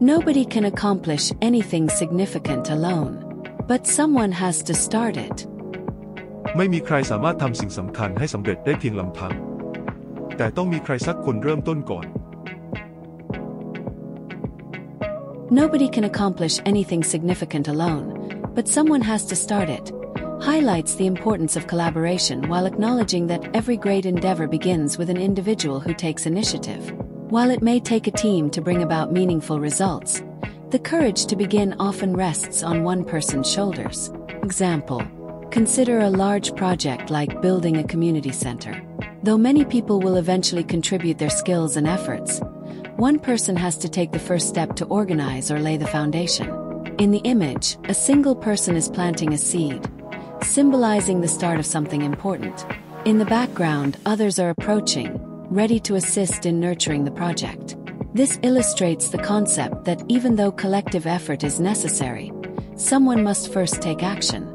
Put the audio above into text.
Nobody can accomplish anything significant alone. But someone has to start it. ไม่มีใครสามารถทำสิ่งสำคัญให้สำเร็จได้เพียงลำพัง แต่ต้องมีใครสักคนเริ่มต้นก่อน Nobody can accomplish anything significant alone, but someone has to start it. Highlights the importance of collaboration while acknowledging that every great endeavor begins with an individual who takes initiative. While it may take a team to bring about meaningful results, the courage to begin often rests on one person's shoulders. Example Consider a large project like building a community center. Though many people will eventually contribute their skills and efforts, one person has to take the first step to organize or lay the foundation. In the image, a single person is planting a seed, symbolizing the start of something important. In the background, others are approaching, ready to assist in nurturing the project. This illustrates the concept that even though collective effort is necessary, someone must first take action.